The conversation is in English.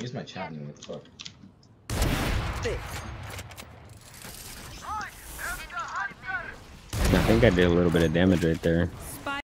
Use my chat name. What the fuck? I think I did a little bit of damage right there.